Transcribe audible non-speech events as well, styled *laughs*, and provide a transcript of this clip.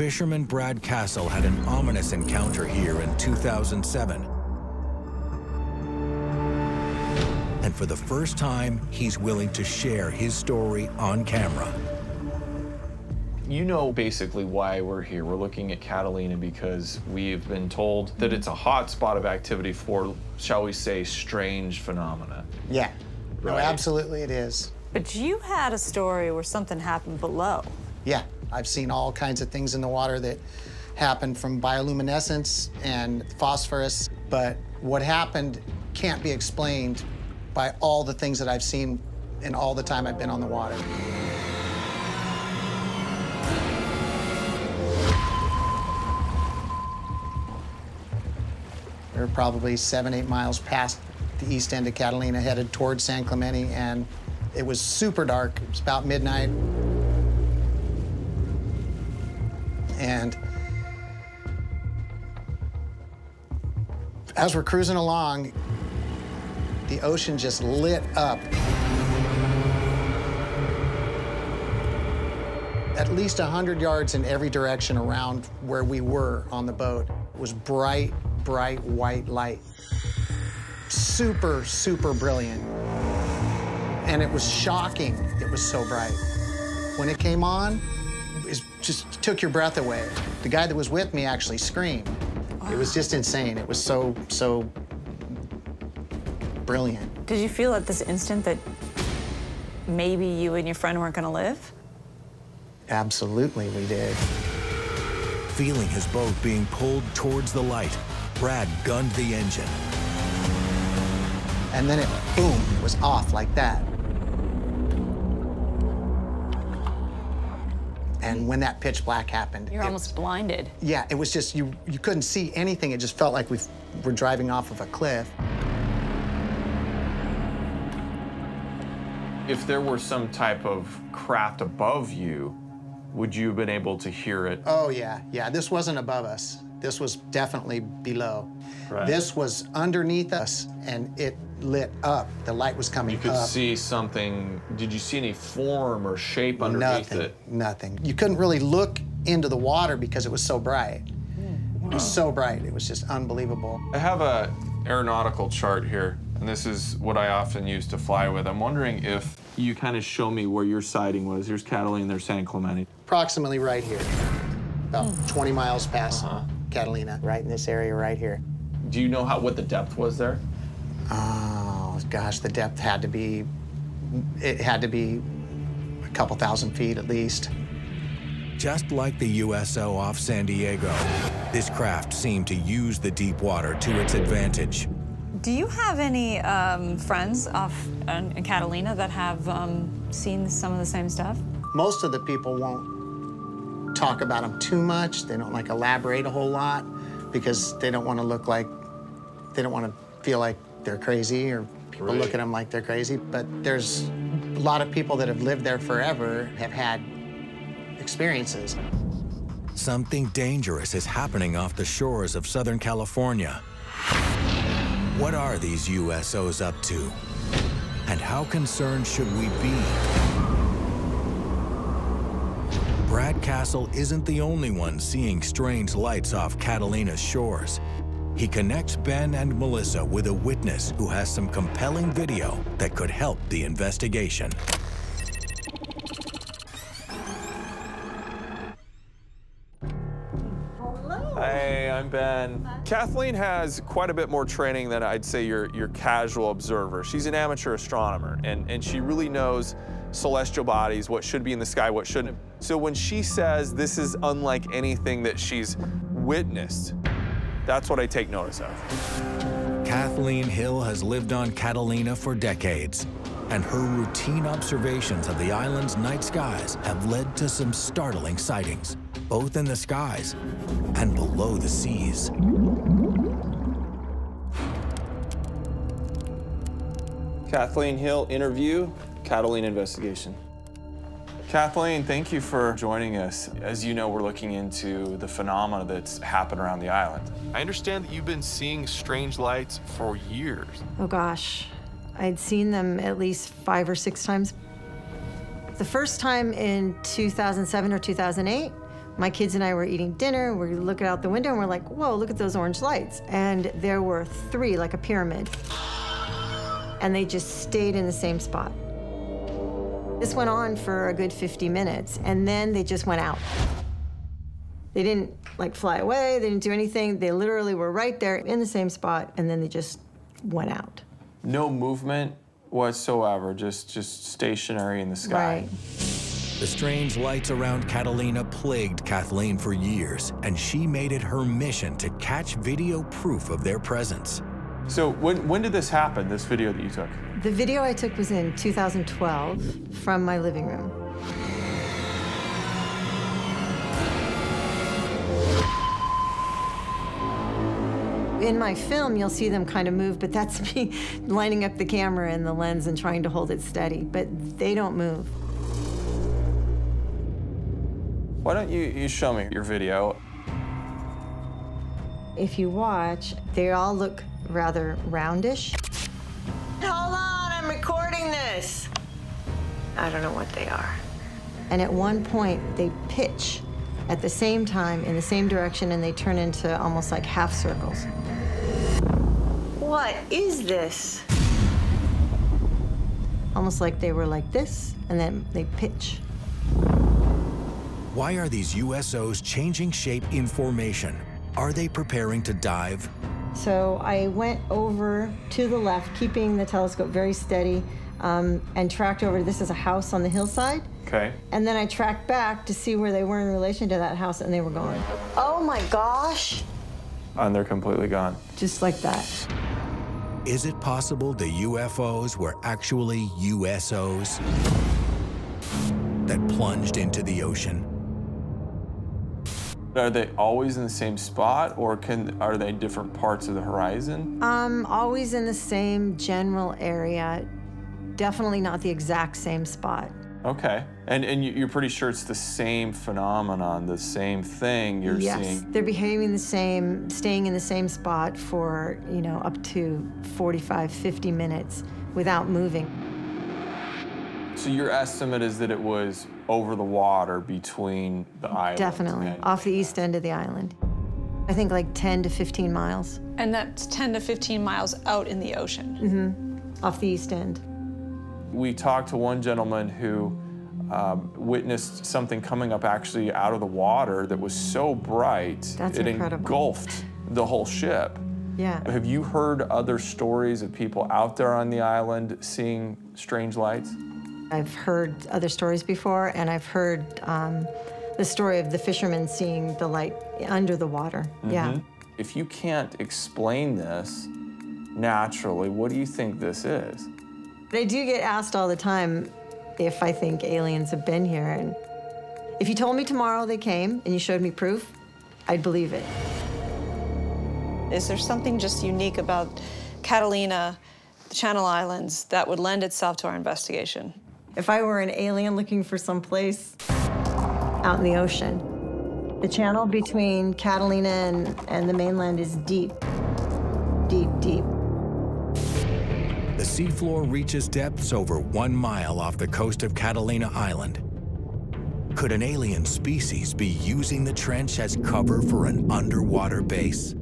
fisherman Brad Castle had an ominous encounter here in 2007. And for the first time, he's willing to share his story on camera. You know basically why we're here. We're looking at Catalina because we've been told that it's a hot spot of activity for, shall we say, strange phenomena. Yeah. No, absolutely it is. But you had a story where something happened below. Yeah, I've seen all kinds of things in the water that happen from bioluminescence and phosphorus, but what happened can't be explained by all the things that I've seen in all the time I've been on the water. We're probably seven, eight miles past the east end of Catalina, headed towards San Clemente, and it was super dark. It was about midnight. And as we're cruising along, the ocean just lit up. At least 100 yards in every direction around where we were on the boat was bright, bright white light. Super, super brilliant. And it was shocking. It was so bright. When it came on, just took your breath away. The guy that was with me actually screamed. It was just insane. It was so, so brilliant. Did you feel at this instant that maybe you and your friend weren't going to live? Absolutely, we did. Feeling his boat being pulled towards the light, Brad gunned the engine. And then it, boom, was off like that. And mm-hmm. when that pitch black happened, You're it- almost blinded. yeah, it was just you. You couldn't see anything. It just felt like we were driving off of a cliff. If there were some type of craft above you, would you have been able to hear it? Oh yeah, yeah. This wasn't above us. This was definitely below. Right. This was underneath us, and it lit up. The light was coming You could up. see something. Did you see any form or shape underneath nothing, it? nothing. You couldn't really look into the water because it was so bright. It was so bright. It was just unbelievable. I have a aeronautical chart here, and this is what I often use to fly with. I'm wondering if you kind of show me where your sighting was. Here's Catalina, there's San Clemente. Approximately right here, about 20 miles past Uh-huh. Catalina, right in this area right here. Do you know how what the depth was there? Oh gosh, the depth had to be, it had to be a couple thousand feet at least. Just like the USO off San Diego, this craft seemed to use the deep water to its advantage. Do you have any um, friends off in in Catalina that have um, seen some of the same stuff? Most of the people won't talk about them too much. They don't like elaborate a whole lot because they don't want to look like, they don't want to feel like they're crazy or people Right. look at them like they're crazy. But there's a lot of people that have lived there forever have had experiences. Something dangerous is happening off the shores of Southern California. What are these USOs up to? And how concerned should we be? Brad Castle isn't the only one seeing strange lights off Catalina's shores. He connects Ben and Melissa with a witness who has some compelling video that could help the investigation. Hey, I'm Ben. Kathleen has quite a bit more training than I'd say your, your casual observer. She's an amateur astronomer, and, and she really knows celestial bodies, what should be in the sky, what shouldn't. So when she says this is unlike anything that she's witnessed, that's what I take notice of. Kathleen Hill has lived on Catalina for decades, and her routine observations of the island's night skies have led to some startling sightings, both in the skies and below the seas. Kathleen Hill interview, Catalina investigation. Kathleen, thank you for joining us. As you know, we're looking into the phenomena that's happened around the island. I understand that you've been seeing strange lights for years. Oh gosh, I'd seen them at least five or six times. The first time in 2007 or 2008 My kids and I were eating dinner. We're looking out the window and we're like, whoa, look at those orange lights. And there were three, like a pyramid. And they just stayed in the same spot. This went on for a good 50 minutes, and then they just went out. They didn't like fly away, they didn't do anything. They literally were right there in the same spot, and then they just went out. No movement whatsoever, just just stationary in the sky. Right. The strange lights around Catalina plagued Kathleen for years, and she made it her mission to catch video proof of their presence. So when when did this happen? This video that you took? The video I took was in 2012 from my living room. In my film, you'll see them kind of move, but that's *laughs* me lining up the camera and the lens and trying to hold it steady. But they don't move. Why don't you, you show me your video? If you watch, they all look rather roundish. Hold on, I'm recording this. I don't know what they are. And at one point, they pitch at the same time in the same direction and they turn into almost like half circles. What is this? Almost like they were like this and then they pitch. Why are these USOs changing shape in formation? Are they preparing to dive? So I went over to the left, keeping the telescope very steady, um, and tracked over. This is a house on the hillside. Okay. And then I tracked back to see where they were in relation to that house, and they were gone. Oh my gosh! And they're completely gone. Just like that. Is it possible the UFOs were actually USOs that plunged into the ocean? Are they always in the same spot, or can are they different parts of the horizon? Um, always in the same general area. Definitely not the exact same spot. Okay. And and you- you're pretty sure it's the same phenomenon, the same thing you're yes, seeing. they're behaving the same, staying in the same spot for, you know, up to 45, 50 minutes without moving. So your estimate is that it was over the water between the island. Definitely, off the east end of the island. I think like 10 to 15 miles And that's 10 to 15 miles out in the ocean. off the east end. We talked to one gentleman who um, witnessed something coming up actually out of the water that was so bright That's it incredible. engulfed the whole ship. Yeah. Have you heard other stories of people out there on the island seeing strange lights? I've heard other stories before, and I've heard um, the story of the fishermen seeing the light under the water. Yeah. If you can't explain this naturally, what do you think this is? But I do get asked all the time if I think aliens have been here. And if you told me tomorrow they came and you showed me proof, I'd believe it. Is there something just unique about Catalina, the Channel Islands, that would lend itself to our investigation? If I were an alien looking for some place out in the ocean, the channel between Catalina and, and the mainland is deep, deep, deep. The seafloor reaches depths over one mile off the coast of Catalina Island. Could an alien species be using the trench as cover for an underwater base?